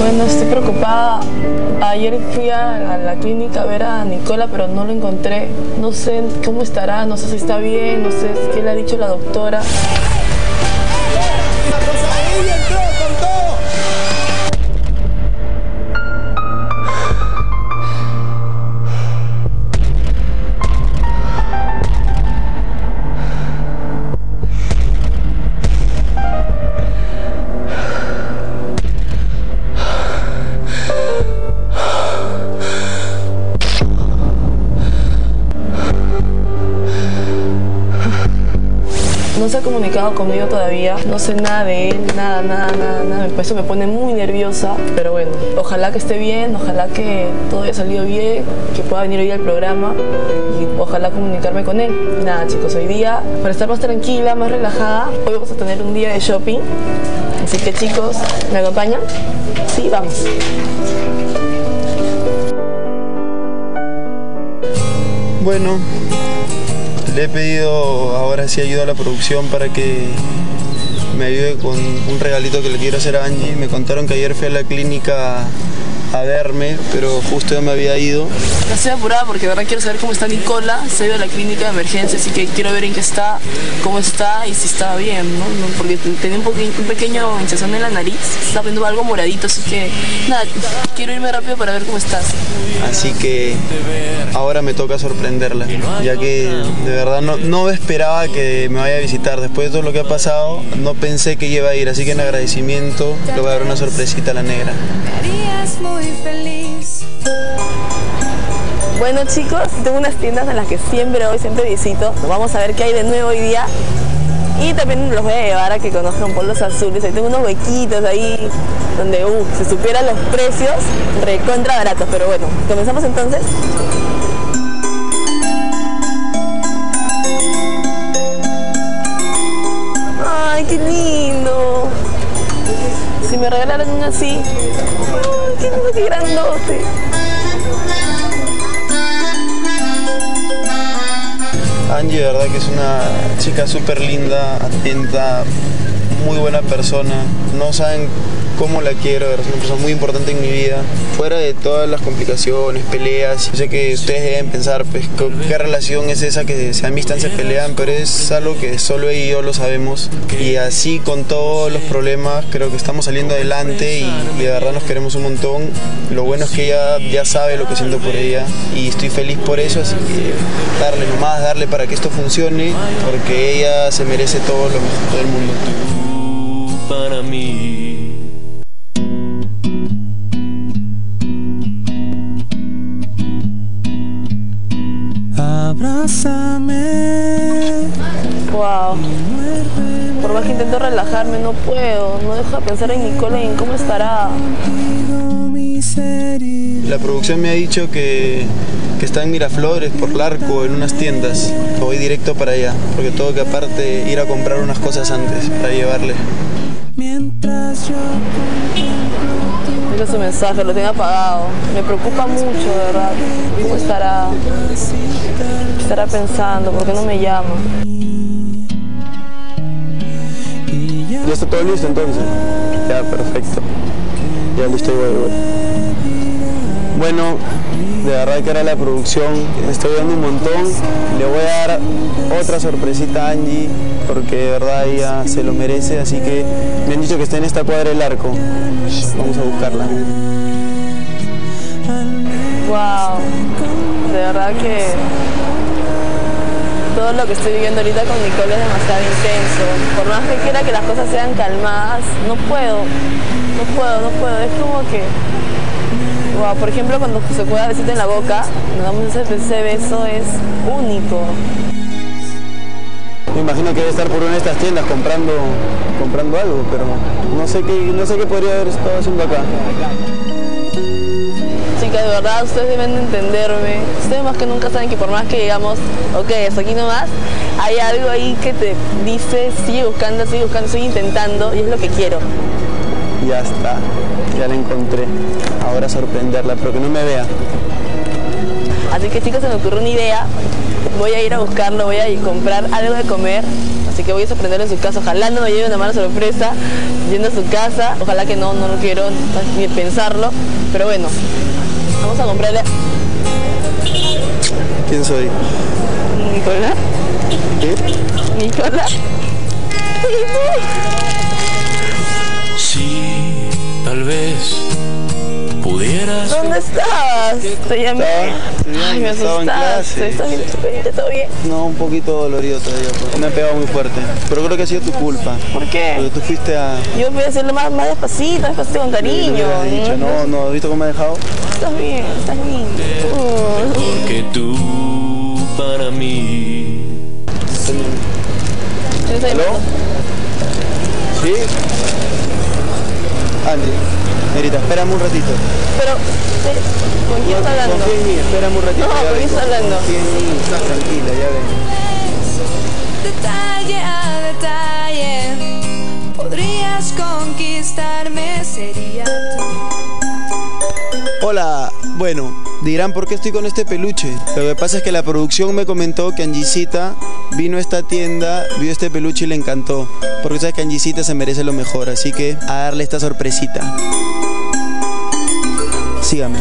Bueno, estoy preocupada. Ayer fui a, la clínica a ver a Nicola, pero no lo encontré. No sé cómo estará, no sé si está bien, no sé qué le ha dicho la doctora. No se ha comunicado conmigo todavía, no sé nada de él, nada, nada, nada, nada. Eso me pone muy nerviosa, pero bueno, ojalá que esté bien, ojalá que todo haya salido bien, que pueda venir hoy al programa y ojalá comunicarme con él. Nada chicos, hoy día, para estar más tranquila, más relajada, hoy vamos a tener un día de shopping. Así que chicos, ¿me acompañan? Sí, vamos. Bueno, he pedido ahora sí ayuda a la producción para que me ayude con un regalito que le quiero hacer a Angie. Me contaron que ayer fui a la clínica a verme, pero justo ya me había ido. No estoy apurada porque de verdad quiero saber cómo está Nicola. Se ha ido a la clínica de emergencia, así que quiero ver en qué está, cómo está y si está bien, ¿no? Porque tenía un, un pequeño hinchazón en la nariz, está viendo algo moradito, así que nada, quiero irme rápido para ver cómo estás. Así que ahora me toca sorprenderla, ya que de verdad no, no esperaba que me vaya a visitar. Después de todo lo que ha pasado, no pensé que iba a ir, así que en agradecimiento le voy a dar una sorpresita a la negra. Feliz. Bueno chicos, tengo unas tiendas en las que siempre voy, siempre visito. Vamos a ver qué hay de nuevo hoy día. Y también los voy a llevar a que conozcan polos azules. Ahí tengo unos huequitos ahí donde, uh, si supieran los precios, recontra baratos. Pero bueno, comenzamos entonces. Ay, qué lindo. Si me regalaran una así. Qué grandote. Angie, verdad que es una chica súper linda, atenta, muy buena persona. No saben cómo la quiero, es una persona muy importante en mi vida. Fuera de todas las complicaciones, peleas, yo sé que ustedes deben pensar, pues, qué relación es esa que se amistan, se pelean, pero es algo que solo ella y yo lo sabemos. Y así con todos los problemas, creo que estamos saliendo adelante y, y de verdad nos queremos un montón. Lo bueno es que ella ya sabe lo que siento por ella y estoy feliz por eso, así que darle nomás, darle para que esto funcione, porque ella se merece todo lo mejor del mundo. Para mí. Abrázame. Wow. Por más que intento relajarme, no puedo. No dejo de pensar en Nicola y en cómo estará. La producción me ha dicho que, que está en Miraflores, por Larco, en unas tiendas. Voy directo para allá, porque tengo que aparte ir a comprar unas cosas antes para llevarle. Mientras yo Deja su mensaje, lo tengo apagado. Me preocupa mucho, de verdad. ¿Cómo estará? ¿Qué estará pensando? ¿Por qué no me llama? ¿Ya está todo listo entonces? Ya, perfecto. Ya listo, voy, voy. Bueno, de verdad que era la producción, estoy dando un montón. Le voy a dar otra sorpresita a Angie, porque de verdad ella se lo merece, así que me han dicho que está en esta cuadra del arco. Vamos a buscarla. Wow. De verdad que todo lo que estoy viviendo ahorita con Nicole es demasiado intenso. Por más que quiera que las cosas sean calmadas, no puedo. No puedo, no puedo. Es como que Wow, por ejemplo, cuando se puede besito en la boca, nos damos ese, ese beso, es único. Me imagino que debe estar por una de estas tiendas comprando, comprando algo, pero no sé qué, no sé qué podría haber estado haciendo acá. Chicas, de verdad, ustedes deben de entenderme. Ustedes más que nunca saben que por más que digamos, ok, hasta aquí nomás, hay algo ahí que te dice, sigue buscando, sigue buscando, sigue intentando, y es lo que quiero. Ya está, ya la encontré. Ahora sorprenderla, pero que no me vea. Así que chicos, se me ocurrió una idea. Voy a ir a buscarlo, voy a ir a comprar algo de comer. Así que voy a sorprender en su casa. Ojalá no me lleve una mala sorpresa yendo a su casa. Ojalá que no, no lo quiero ni pensarlo. Pero bueno, vamos a comprarle ¿Quién soy? Nicolás. ¿Qué? Nicolás. Estabas? Te llamé. Estaba- Ay, me asustaste. ¿Estás bien? ¿Todo bien? No, un poquito dolorido todavía. pues. Me ha pegado muy fuerte. Pero creo que ha sido tu culpa. ¿Por Porque qué? tú fuiste a... Yo voy a hacerlo más, más despacito, despacito con cariño. dicho, no, no, ¿has visto cómo me ha dejado? Estás bien, estás bien. Oh. Porque tú para mí. ¿Tienes ahí ¿Aló? ¿Sí? Andy, Nerita, espérame un ratito. Pero, eh, ¿con quién está hablando? Confía en mí, espérame un ratito. No, ¿con quién vengo. está hablando? Confía en mí, tranquila, ya ven. Detalle a detalle, podrías conquistarme, sería tú. Hola, bueno, dirán por qué estoy con este peluche. Lo que pasa es que la producción me comentó que Angisita vino a esta tienda, vio este peluche y le encantó. Porque sabes que Angisita se merece lo mejor, así que a darle esta sorpresita. Sígame.